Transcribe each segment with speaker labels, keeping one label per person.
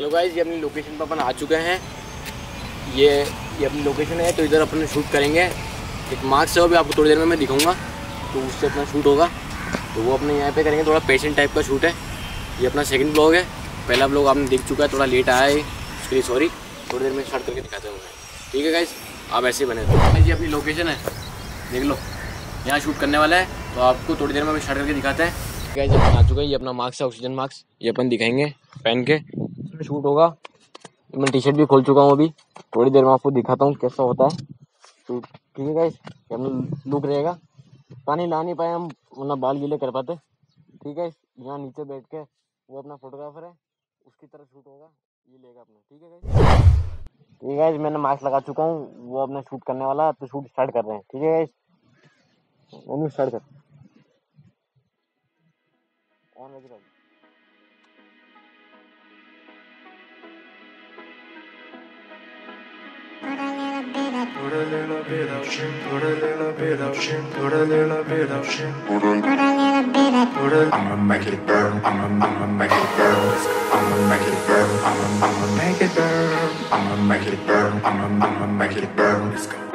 Speaker 1: Hello guys ये अपनी location पर अपन आ चुके हैं। ये ये अपनी लोकेशन है तो इधर अपन शूट करेंगे। एक मार्क्स है वो भी आपको थोड़ी देर में मैं दिखाऊँगा तो उससे अपना शूट होगा। तो वो अपने यहाँ पे करेंगे, थोड़ा पेशेंट टाइप का शूट है। ये अपना सेकंड ब्लॉग है। पहला ब्लॉग आपने देख चुका है, थोड़ा लेट आया है, उसके लिए सॉरी थोड़ी देर में स्टार्ट करके दिखाते हैं ठीक है गाइज़ आप ऐसे ही बने रहो। ये अपनी लोकेशन है, देख लो। यहाँ शूट करने वाला है तो आपको थोड़ी देर में स्टार्ट करके दिखाते हैं। गाइज़ आ चुका है, ये अपना मार्क्स है ऑक्सीजन मार्क्स ये अपन दिखाएँगे पहन के। शूट होगा। मैं टी शर्ट भी खोल चुका हूँ अभी। थोड़ी देर में आपको दिखाता हूँ कैसा होता है। शूट ठीक है ये अपना लुक रहेगा। पानी ला नहीं पाए हम, वरना बाल गीले कर पाते। ठीक है यहाँ नीचे बैठ के वो अपना फोटोग्राफर है। उसकी तरफ़ शूट होगा। ये लेगा अपना। ठीक है ठीक है मैंने मास्क लगा चुका हूँ। वो अपना शूट करने वाला तो शूट स्टार्ट कर रहे हैं। ठीक है स्टार्ट कर। ऑन लग
Speaker 2: Put a little bit of shit, put a little bit of shit, put a little bit of shit, put a, put a, I'ma make it burn, I'ma, I'ma make it burn, I'ma make it burn, I'ma, I'ma make it burn, I'ma make it burn, I'ma, I'ma make it burn. Let's go.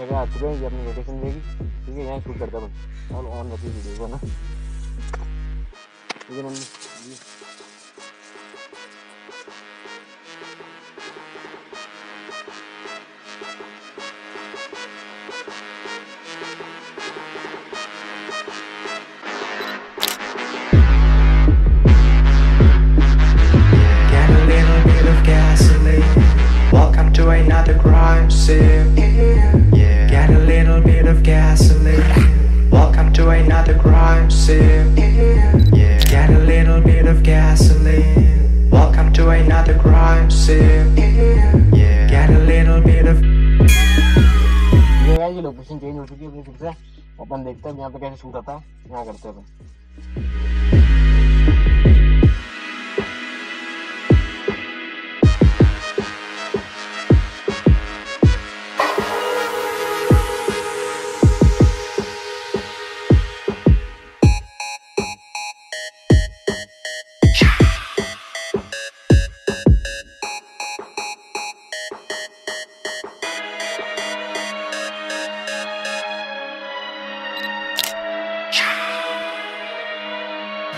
Speaker 1: Next जगह आ चुके हैं ये अपनी location रहेगी ठीक है यहाँ shoot करते हैं अपन और ऑन रखिए वीडियो को ना ठीक है mummy ji.
Speaker 2: Get a little bit of gasoline. Welcome to another crime scene. gasoline. Welcome to another crime scene. Yeah. Get a little bit of gasoline. Welcome to another crime scene. Yeah. Get a little bit of
Speaker 1: ये guys ये location change हो चुकी है अपनी फिर से अपन देखते हैं यहाँ पे कैसे शूट आता है यहाँ करते हैं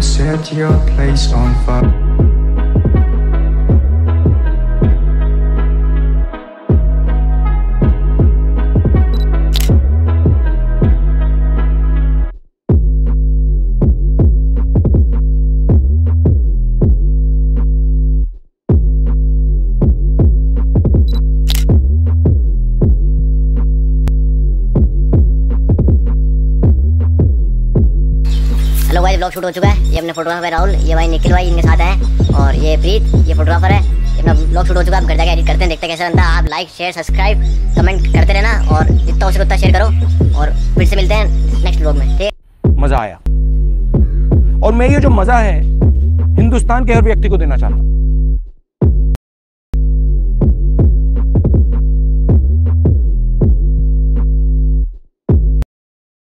Speaker 2: Set your place on fire.
Speaker 3: Vlog shoot हो चुका है। ये अपने फोटोग्राफर है राहुल, ये भाई निखिल भाई इनके साथ हैं और ये प्रीत, ये फोटोग्राफर है। अपना ब्लॉग शूट हो चुका है, आप घर जाकर एडिट करते हैं, देखते हैं कैसा बनता है। आप लाइक शेयर सब्सक्राइब कमेंट करते रहना और जितना हो सके उतना शेयर करो और फिर से मिलते हैं नेक्स्ट ब्लॉग में। ठीक
Speaker 4: मज़ा आया। और मैं ये जो मज़ा है, हिंदुस्तान के हर व्यक्ति को देना चाहता हूँ।